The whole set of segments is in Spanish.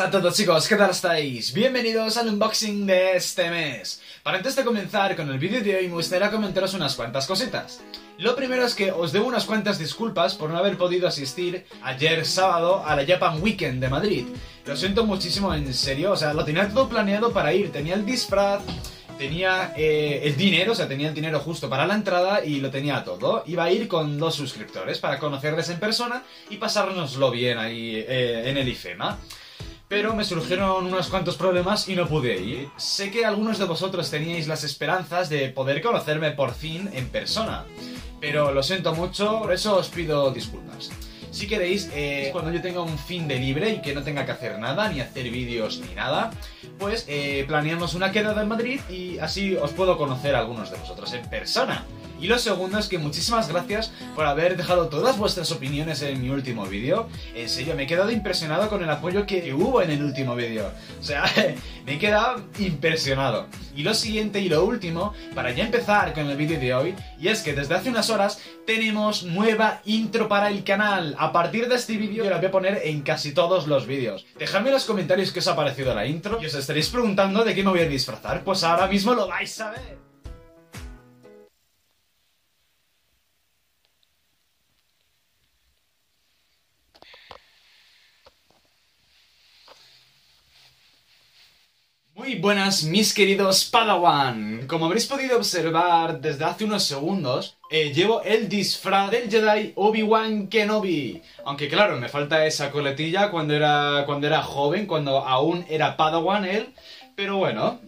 a todos chicos, ¿qué tal estáis? Bienvenidos al unboxing de este mes. Para antes de comenzar con el vídeo de hoy me gustaría comentaros unas cuantas cositas. Lo primero es que os debo unas cuantas disculpas por no haber podido asistir ayer sábado a la Japan Weekend de Madrid. Lo siento muchísimo, en serio, o sea, lo tenía todo planeado para ir, tenía el disfraz, tenía eh, el dinero, o sea, tenía el dinero justo para la entrada y lo tenía todo. Iba a ir con dos suscriptores para conocerles en persona y pasárnoslo bien ahí eh, en el IFEMA. Pero me surgieron unos cuantos problemas y no pude ir. Sé que algunos de vosotros teníais las esperanzas de poder conocerme por fin en persona. Pero lo siento mucho, por eso os pido disculpas. Si queréis, eh, cuando yo tenga un fin de libre y que no tenga que hacer nada, ni hacer vídeos ni nada, pues eh, planeamos una quedada en Madrid y así os puedo conocer a algunos de vosotros en persona. Y lo segundo es que muchísimas gracias por haber dejado todas vuestras opiniones en mi último vídeo. En serio, me he quedado impresionado con el apoyo que hubo en el último vídeo. O sea, me he quedado impresionado. Y lo siguiente y lo último, para ya empezar con el vídeo de hoy, y es que desde hace unas horas tenemos nueva intro para el canal. A partir de este vídeo la voy a poner en casi todos los vídeos. Dejadme en los comentarios qué os ha parecido la intro y os estaréis preguntando de qué me voy a disfrazar. Pues ahora mismo lo vais a ver. Muy buenas mis queridos Padawan. Como habréis podido observar desde hace unos segundos, eh, llevo el disfraz del Jedi Obi-Wan Kenobi. Aunque claro, me falta esa coletilla cuando era, cuando era joven, cuando aún era Padawan él. Pero bueno,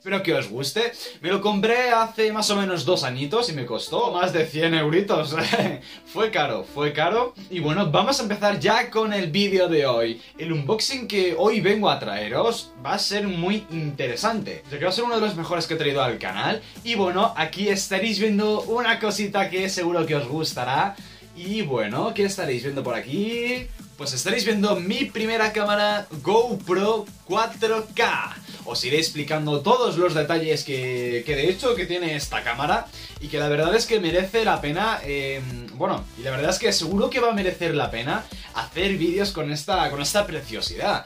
Espero que os guste. Me lo compré hace más o menos dos añitos y me costó más de 100 euritos. fue caro, fue caro. Y bueno, vamos a empezar ya con el vídeo de hoy. El unboxing que hoy vengo a traeros va a ser muy interesante. Ya que va a ser uno de los mejores que he traído al canal. Y bueno, aquí estaréis viendo una cosita que seguro que os gustará. Y bueno, ¿qué estaréis viendo por aquí? Pues estaréis viendo mi primera cámara GoPro 4K. Os iré explicando todos los detalles que, que de hecho que tiene esta cámara y que la verdad es que merece la pena, eh, bueno, y la verdad es que seguro que va a merecer la pena hacer vídeos con esta, con esta preciosidad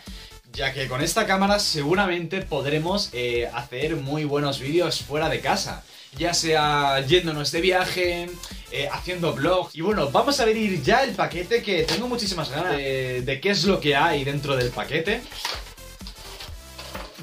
ya que con esta cámara seguramente podremos eh, hacer muy buenos vídeos fuera de casa ya sea yéndonos de viaje, eh, haciendo vlogs. Y bueno, vamos a abrir ya el paquete que tengo muchísimas ganas de, de qué es lo que hay dentro del paquete.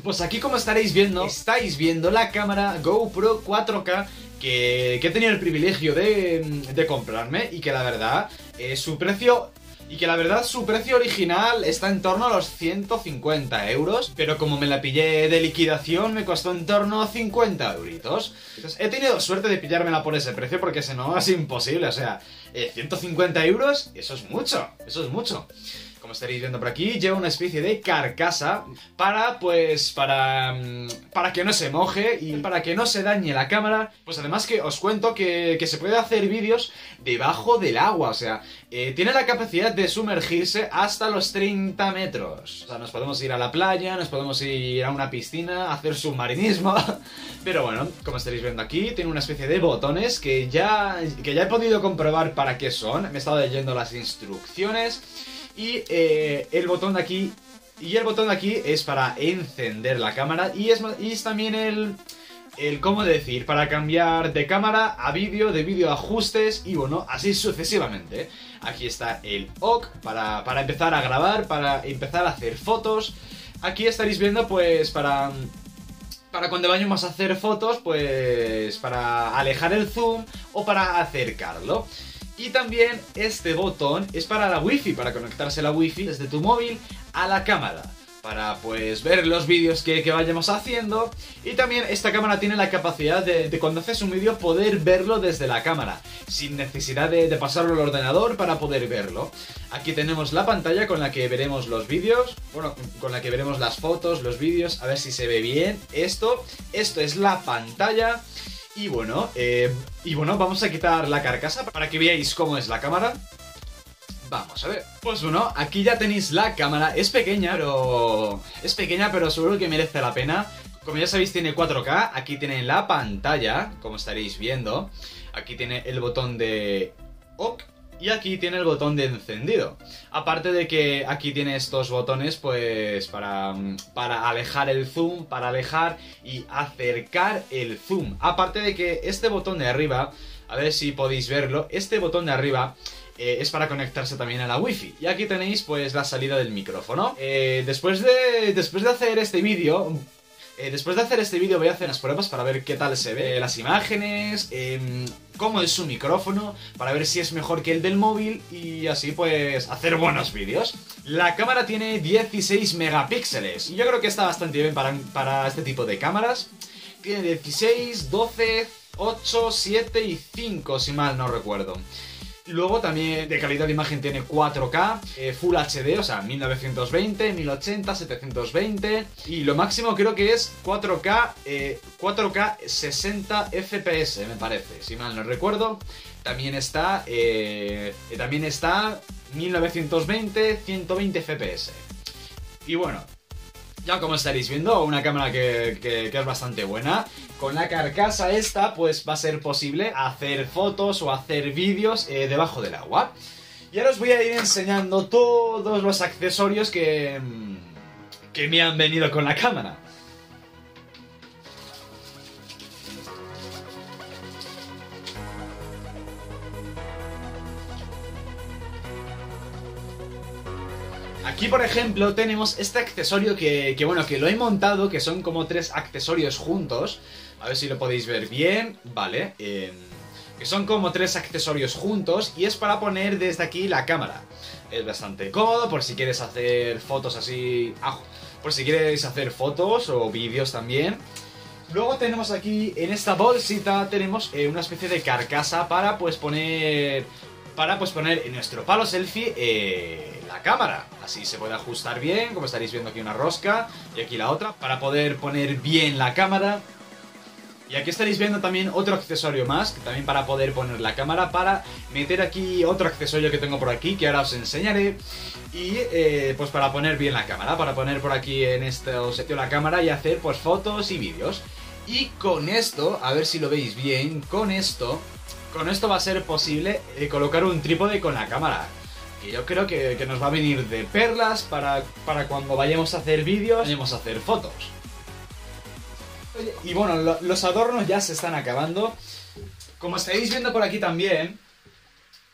Pues aquí como estaréis viendo, estáis viendo la cámara GoPro 4K que, que he tenido el privilegio de, de comprarme y que la verdad eh, su precio y que la verdad su precio original está en torno a los 150 euros, pero como me la pillé de liquidación me costó en torno a 50 euritos. Entonces he tenido suerte de pillármela por ese precio porque si no es imposible, o sea, 150 eh, euros, eso es mucho, eso es mucho como estaréis viendo por aquí, lleva una especie de carcasa para, pues, para, mm, para que no se moje y para que no se dañe la cámara. Pues además que os cuento que, que se puede hacer vídeos debajo del agua, o sea, eh, tiene la capacidad de sumergirse hasta los 30 metros. O sea, nos podemos ir a la playa, nos podemos ir a una piscina, hacer submarinismo. Pero bueno, como estaréis viendo aquí, tiene una especie de botones que ya, que ya he podido comprobar para qué son. Me he estado leyendo las instrucciones. Y eh, el botón de aquí. Y el botón de aquí es para encender la cámara. Y es, y es también el. El, ¿cómo decir? Para cambiar de cámara a vídeo, de vídeo ajustes y bueno, así sucesivamente. Aquí está el OK para, para empezar a grabar, para empezar a hacer fotos. Aquí estaréis viendo pues para para cuando vayamos a hacer fotos, pues para alejar el zoom o para acercarlo. Y también este botón es para la wifi, para conectarse la wifi desde tu móvil a la cámara para pues ver los vídeos que, vayamos haciendo. Y también esta cámara tiene la capacidad de, cuando haces un vídeo poder verlo desde la cámara sin necesidad de, pasarlo al ordenador para poder verlo. Aquí tenemos la pantalla con la que veremos los vídeos bueno, con la que veremos las fotos, los vídeos a ver si se ve bien esto, esto es la pantalla y bueno, eh, y bueno, vamos a quitar la carcasa para que veáis cómo es la cámara. Vamos a ver. Pues bueno, aquí ya tenéis la cámara. Es pequeña, pero... Es pequeña, pero seguro que merece la pena. Como ya sabéis, tiene 4K. Aquí tiene la pantalla, como estaréis viendo. Aquí tiene el botón de OK y aquí tiene el botón de encendido. Aparte de que aquí tiene estos botones pues para, para alejar el zoom, para alejar y acercar el zoom. Aparte de que este botón de arriba, a ver si podéis verlo, este botón de arriba eh, es para conectarse también a la wifi. Y aquí tenéis pues la salida del micrófono. Eh, después, de, después de hacer este vídeo, eh, después de hacer este vídeo voy a hacer unas pruebas para ver qué tal se ve las imágenes, em, cómo es su micrófono, para ver si es mejor que el del móvil y así pues hacer buenos vídeos. La cámara tiene 16 megapíxeles y yo creo que está bastante bien para, para este tipo de cámaras. Tiene 16, 12, 8, 7 y 5 si mal no recuerdo. Luego también de calidad de imagen tiene 4K, eh, Full HD, o sea, 1920, 1080, 720 y lo máximo creo que es 4K, 4K 60 FPS me parece, si mal no recuerdo. También está, eh, también está 1920, 120 FPS. Y bueno, ya como estaréis viendo, una cámara que, es bastante buena. Con la carcasa esta, pues va a ser posible hacer fotos o hacer vídeos eh, debajo del agua. Y ahora os voy a ir enseñando todos los accesorios que, que me han venido con la cámara. Aquí, por ejemplo, tenemos este accesorio que, bueno, que lo he montado, que son como tres accesorios juntos. A ver si lo podéis ver bien. Vale. Em, que son como tres accesorios juntos y es para poner desde aquí la cámara. Es bastante cómodo por si quieres hacer fotos así... Ah, por si quieres hacer fotos o vídeos también. Luego tenemos aquí, en esta bolsita, tenemos eh, una especie de carcasa para pues poner... Para pues poner en nuestro palo selfie eh, la cámara. Así se puede ajustar bien, como estaréis viendo aquí una rosca y aquí la otra, para poder poner bien la cámara. Y aquí estaréis viendo también otro accesorio más, también para poder poner la cámara, para meter aquí otro accesorio que tengo por aquí, que ahora os enseñaré. Y eh, pues para poner bien la cámara, para poner por aquí en este sitio la cámara y hacer pues fotos y vídeos. Y con esto, a ver si lo veis bien, con esto, con esto va a ser posible eh, colocar un trípode con la cámara. Y yo creo que, nos va a venir de perlas para, para cuando vayamos a hacer vídeos, vayamos a hacer fotos. Y bueno, los adornos ya se están acabando. Como estáis viendo por aquí también,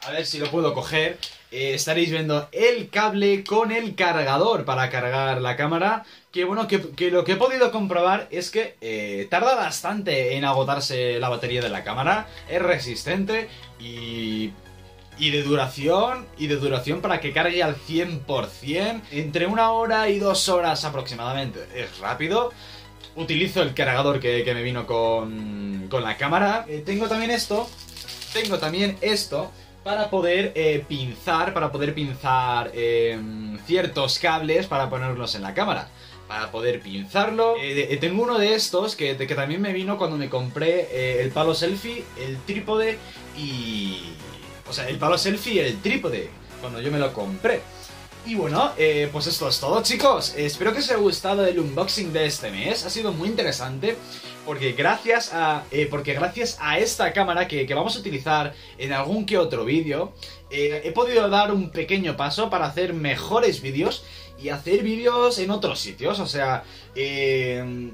a ver si lo puedo coger, eh, estaréis viendo el cable con el cargador para cargar la cámara. Que bueno, que, lo que he podido comprobar es que eh, tarda bastante en agotarse la batería de la cámara, es resistente y y de duración, y de duración para que cargue al 100%, entre una hora y dos horas aproximadamente. Es rápido. Utilizo el cargador que, me vino con, con la cámara. Eh, tengo también esto, tengo también esto para poder eh, pinzar, para poder pinzar em, ciertos cables para ponerlos en la cámara. Para poder pinzarlo. Eh, tengo uno de estos que, que también me vino cuando me compré el palo selfie, el trípode y, o sea, el palo selfie y el trípode, cuando yo me lo compré. Y bueno, eh, pues esto es todo chicos, espero que os haya gustado el unboxing de este mes, ha sido muy interesante porque gracias a, eh, porque gracias a esta cámara que, vamos a utilizar en algún que otro vídeo, eh, he podido dar un pequeño paso para hacer mejores vídeos y hacer vídeos en otros sitios, o sea, eh,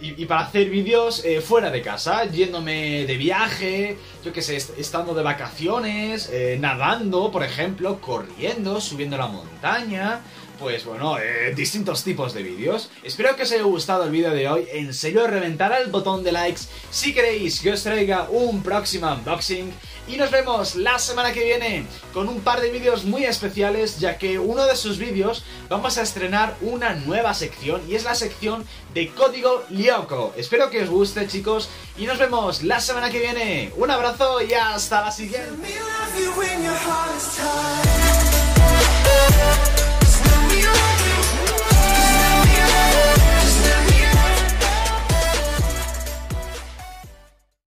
y, para hacer vídeos eh, fuera de casa, yéndome de viaje, yo que sé, estando de vacaciones, nadando, por ejemplo, corriendo, subiendo la montaña, pues bueno, eh, distintos tipos de vídeos. Espero que os haya gustado el vídeo de hoy. En serio, reventar al botón de likes si queréis que os traiga un próximo unboxing. Y nos vemos la semana que viene con un par de vídeos muy especiales, ya que uno de sus vídeos vamos a estrenar una nueva sección y es la sección de Código Lyoko. Espero que os guste, chicos, y nos vemos la semana que viene. Un abrazo y hasta la siguiente.